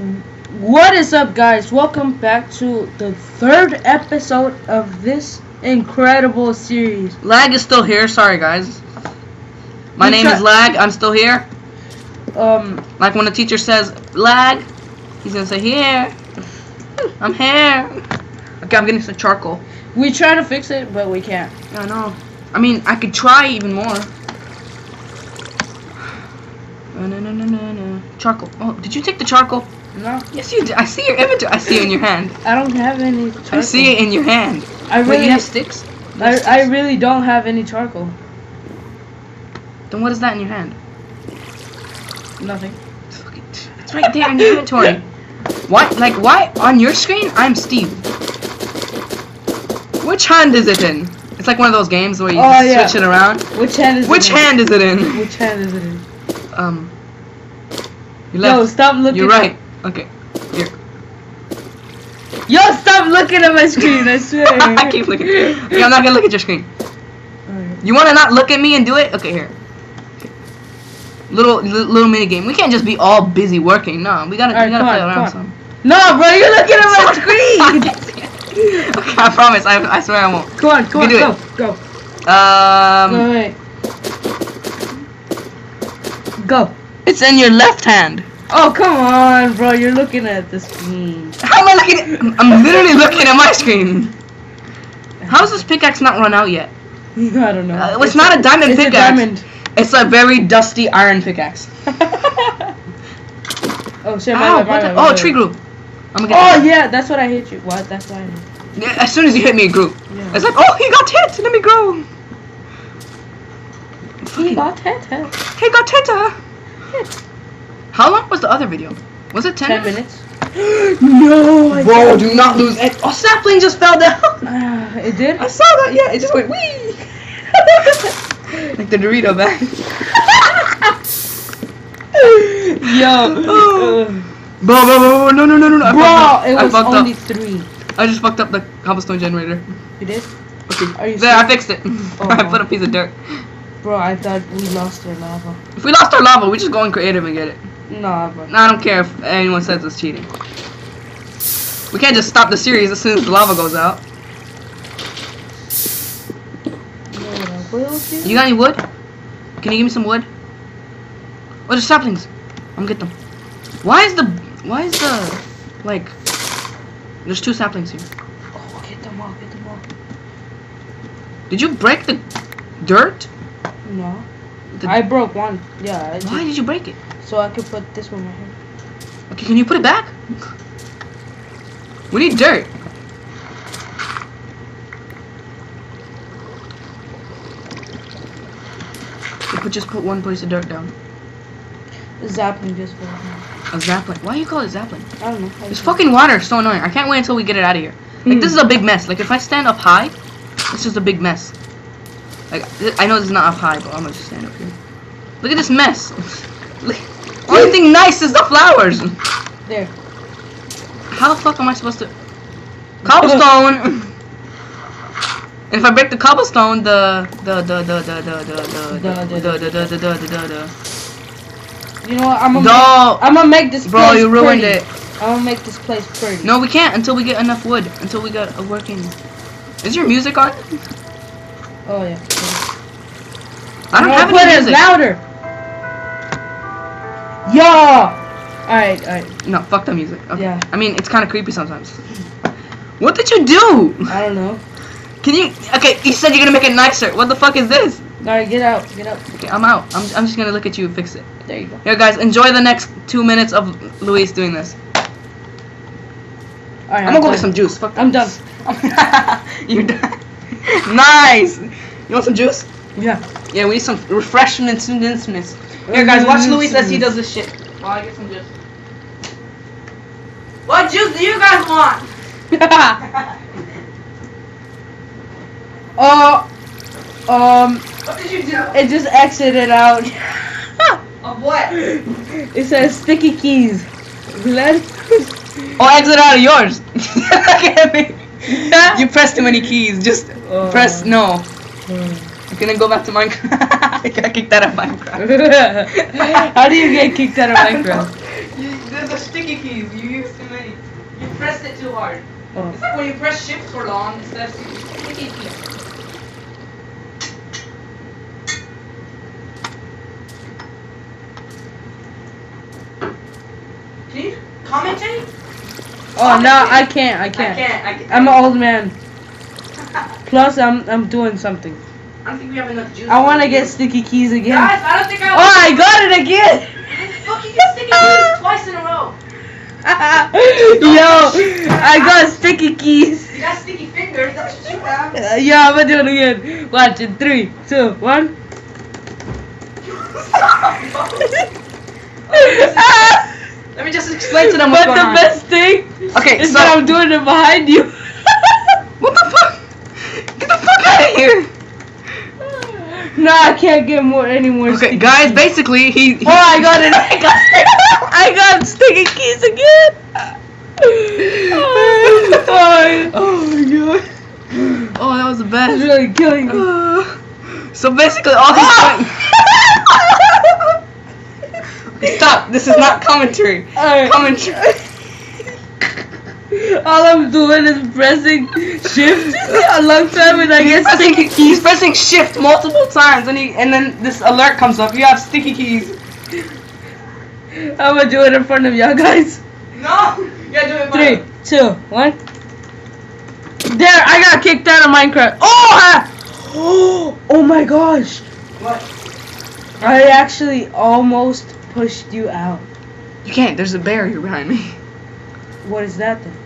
What is up, guys? Welcome back to the third episode of this incredible series. Lag is still here. Sorry, guys. My We name is Lag. I'm still here. Um, Like when the teacher says Lag, he's gonna say here. I'm here. Okay, I'm getting some charcoal. we try to fix it, but we can't. I know. I mean, I could try even more. No, no, no, no, no, no. Charcoal. Oh, did you take the charcoal? No, Yes, you did. I see your inventory. I see it in your hand. I don't have any. Charcoal. I see it in your hand. I Wait, really, you have sticks? You have I, I really don't have any charcoal. Then what is that in your hand? Nothing. Fuck it. It's right there in your inventory. what? Like, why on your screen? I'm Steve. Which hand is it in? It's like one of those games where you Oh, yeah. switch it around. Which hand is Which it in? hand is it in? Which hand is it in? Um. You Yo, stop looking. You're right. Okay. Here. Yo, stop looking at my screen. I swear. I keep looking. Okay, I'm not gonna look at your screen. You wanna not look at me and do it? Okay, here. Okay. Little li- little mini game. We can't just be all busy working. No, we gotta Alright, we gotta play on, around some. No, bro, you're looking at my screen. okay, I promise. I, I swear I won't. Come on, come on, go, it. go. Um, Go ahead. Go. it's in your left hand. Oh, come on, bro. You're looking at the screen. How am I looking? At, I'm- I'm literally looking at my screen. How's this pickaxe not run out yet? I don't know. Uh, it's not a diamond it's pickaxe. a diamond. It's a very dusty iron pickaxe. oh, shit, Ow, what the- oh, tree group. I'm gonna get Oh, get. yeah, that's what I hit you. What? That's why I hit. Yeah, as soon as you hit me, it grew. Yeah. It's like, oh, he got hit. Let me grow. He got hit. hit. He got hit. How long was the other video? Was it ten, Ten minutes. no, I Bro, do not lose. It. Oh, sapling just fell down. Ah, it did? I saw that. Yeah, it just went wee. like the Dorito bag. Yo. Oh. uh, Bro, bro, bro, no, no, no, no, no. I bro, fucked up. it was fucked only up. three. I just fucked up the cobblestone generator. You did? Okay. Are you there, I fixed it. Oh. I put a piece of dirt. Bro, I thought we lost our lava. If we lost our lava, we just go in creative and get it. Bro. I don't care if anyone says it's cheating. We can't just stop the series as soon as the lava goes out. You know what I will do? You got any wood? Can you give me some wood? Oh, there's saplings. I'm gonna get them. Why is the why is the like? There's two saplings here. Oh, get them all, get them all. Did you break the dirt? No. The- I broke one. Yeah. I Why did you break it? So I could put this one right here. Okay, can you put it back? We need dirt. You could just put one piece of dirt down. The Zapling just fell down. A zapling. Why do you call it zapling? I don't know. I This fucking water is so annoying. I can't wait until we get it out of here. Like hmm. this is a big mess. Like if I stand up high, it's just a big mess. Like I know this is not up high, but I'm gonna just stand up here. Look at this mess. Look, only thing nice is the flowers. There. How the fuck am I supposed to? Cobblestone. If I break the cobblestone, the the the the the the the the the the the the the the the the You know what? I'm gonna. No. Make, I'm gonna make this. Bro, place you ruined pretty. it. I'm gonna make this place pretty. No, we can't until we get enough wood. Until we got a working. Is your music on? Oh yeah. I don't have put any it music. louder. Yo. All right, all right. No, fuck the music. Okay. Yeah. I mean, it's kind of creepy sometimes. What did you do? I don't know. Can you? Okay, you said you're gonna make it nicer. What the fuck is this? All right, get out, get out. Okay, I'm out. I'm, I'm just gonna look at you and fix it. There you go. Here, guys, enjoy the next two minutes of Luis doing this. All right, I'm gonna go get some juice. Fuck. I'm done. You're done. nice. You want some juice? Yeah. Yeah, we need some refreshments and instruments. Here, guys, watch Luis as he does this shit. While I get some juice. What juice do you guys want? oh. Um. What did you do? It just exited out. Of what? it says sticky keys. Let. Oh, exit out of yours. Look at me. You pressed too many keys. Just Oh. press no. I'm gonna go back to Minecraft. I got kicked out of Minecraft. How do you get kicked out of Minecraft? You- There's a sticky keys. You used too many. You pressed it too hard. Oh. It's like when you press shift for long It's of sticky keys. Can you commentate? Oh no, I can't. I I can't. can't. I can't. I'm an old man. Plus, I'm I'm doing something. I don't think we have enough juice. I want to get sticky keys again. Guys, I don't think I. Oh, I got it again. Fuck, you get sticky keys twice in a row. Yo, I got sticky keys. You got sticky fingers. That's what you have. Uh, yeah, I'm gonna do it again. Watch it. Three, two, one. Let me just explain to them what's but going the on. best thing Okay, is so that I'm doing it behind you. what the fuck? Get the fuck out of here! No, I can't get more any more. Okay, guys, basically he. he Oh, I got it! I got it! I got sticky keys again. oh, oh my god. Oh, that was the it's best. really killing me. Uh, so basically, all he's doing. Stop! This is not commentary. Alright. Commentary. All I'm doing is pressing shift a long time and I He's get pressing, sticky he's pressing shift multiple times, and he and then this alert comes up. You have sticky keys. I'm gonna do it in front of y'all guys. No, you gotta do it. Three, two, one. There, I got kicked out of Minecraft. Oh! ah! Oh my gosh! What? I actually almost pushed you out. You can't. There's a barrier behind me. What is that then?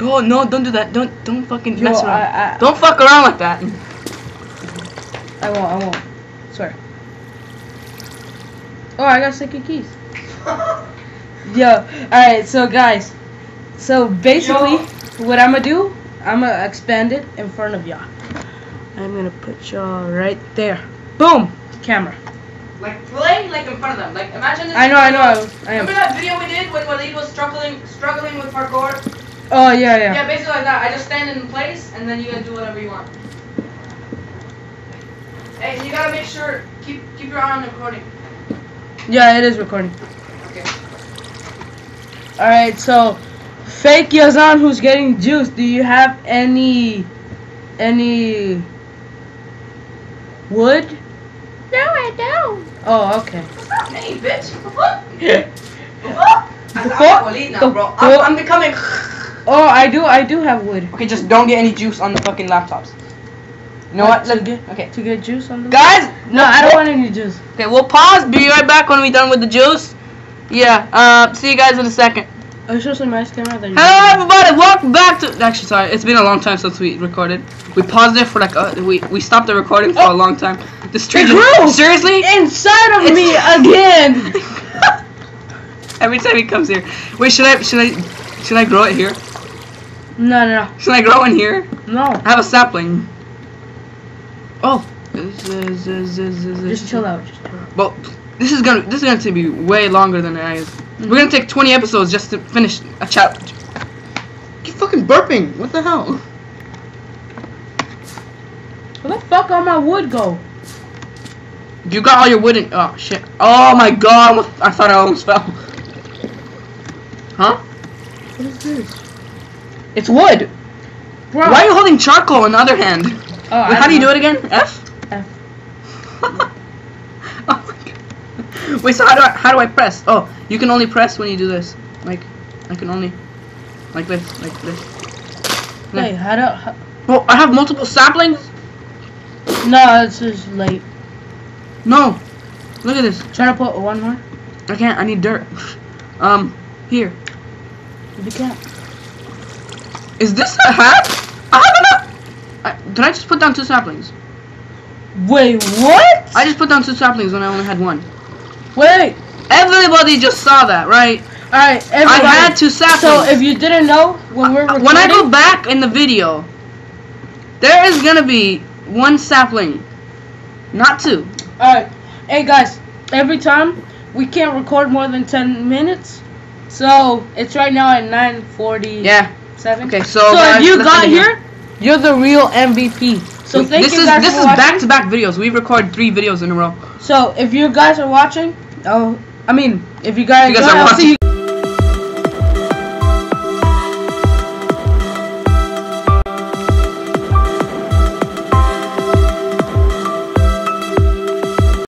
Oh no! Don't do that. Don't don't fucking Yo, mess around. I, I, don't fuck around like that. I won't, I won't. Sorry. Oh, I got sticky keys. Yo, alright, so guys. So basically, Yo. what I'm gonna do, I'm gonna expand it in front of y'all. I'm gonna put y'all right there. Boom! Camera. like play like in front of them. Like imagine this. I know, I know, I, I am. Remember that video we did when Waleed was struggling struggling with parkour? Oh, yeah, yeah. Yeah, basically like that. I just stand in place and then you guys do whatever you want. Hey, you gotta make sure keep keep your eye on the recording. Yeah, it is recording. Okay. Alright, so fake Yazan who's getting juice, do you have any any wood? No, I don't. Oh, okay. What's that name, bitch? The fuck? oh, The fuck? I'm, I'm now, bro. I'm, I'm becoming. I do I do have wood. Okay, just don't get any juice on the fucking laptops. You know what? To Let, get, okay. to get juice on the Guys, No, I don't want any juice. Okay, we'll pause. Be right back when we're done with the juice. Yeah. Uh, see you guys in a second. I show some nice camera that Hello, everybody. Welcome back to. Actually, sorry. It's been a long time since we recorded. We paused it for like. Uh, we we stopped the recording for a Oh. long time. The stream. It grew! Seriously. inside of It's- me again. Every time he comes here. Wait, should I should I should I grow it here? No, no, no. Should I grow in here? no. I have a sapling. Oh. Just chill out. Just chill out. Well, this is gonna this is going to be way longer than it is. Mm. We're gonna take 20 episodes just to finish a challenge. Keep fucking burping. What the hell? Where the fuck all my wood go? You got all your wood in. Oh shit. Oh my god. I thought I almost fell. Huh? What is this? It's wood. Bro. Why are you holding charcoal in the other hand? Oh, Wait, how do you do it again? F? F. oh my god. Wait, so how do I how do I press? Oh, you can only press when you do this. Like, I can only, like this, like this. Wait, how do? How, Oh, I have multiple saplings. no, it's just late. No, look at this. Try to put one more. I can't. I need dirt. Um, here. You can't. Is this a hat? I have enough. I, did I just put down two saplings? Wait, what? I just put down two saplings when I only had one. Wait. Everybody just saw that, right? All right, everybody. I had two saplings. So if you didn't know when we're recording, when I go back in the video, there is gonna be one sapling, not two. all right, hey guys, every time we can't record more than ten minutes, so it's right now at nine forty-seven. Yeah. Okay. So. So guys, if you got continue. here, you're the real MVP. So We- thank this you is guys this for is back to back videos. We record three videos in a row. So if you guys are watching, oh, I mean, if you guys, You guys go, are watching. you